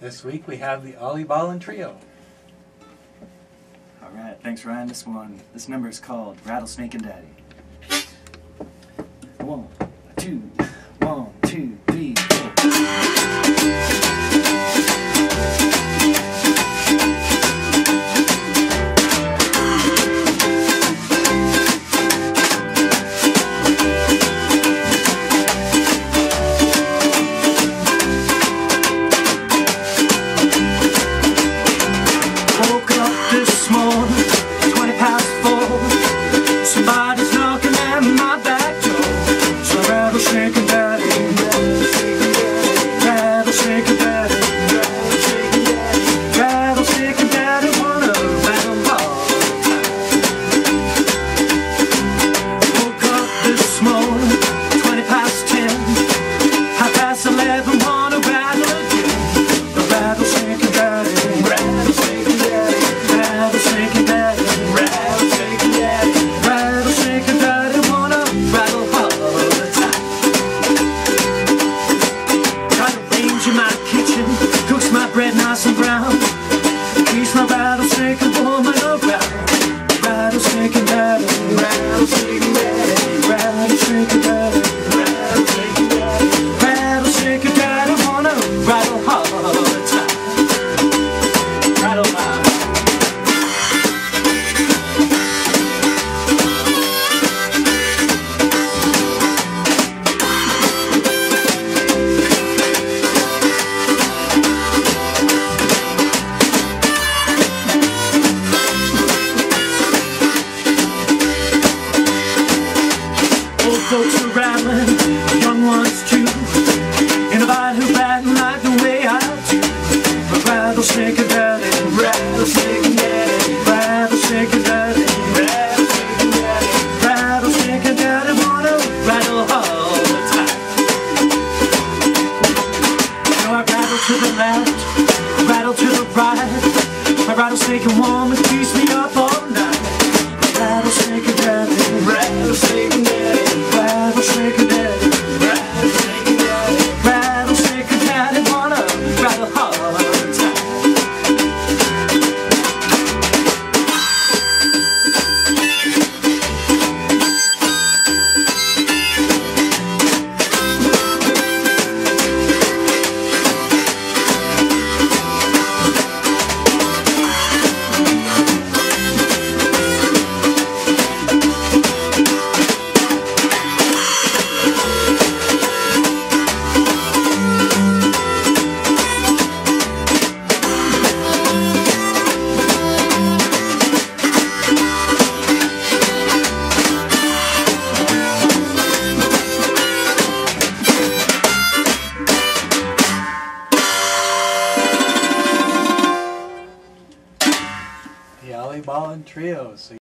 This week we have the Olliebollen Trio. All right, thanks Ryan. This one, this number is called Rattlesnake and Daddy. One, two, one, two, three, rattlesnake and daddy, my and brown. Keeps my rattlesnake and woman around. Rattlesnake and daddy, rattlesnake and daddy, rattlesnake and daddy, Folks are rattling, young ones too. Anybody who batting like the way I do. But rattlesnake and daddy, rattlesnake and daddy, rattlesnake and daddy, rattlesnake and daddy, rattlesnake and wanna rattle all the time. Now I rattle to the left, rattle to the right. My rattlesnake and woman keeps me up all and The Olliebollen Trio. So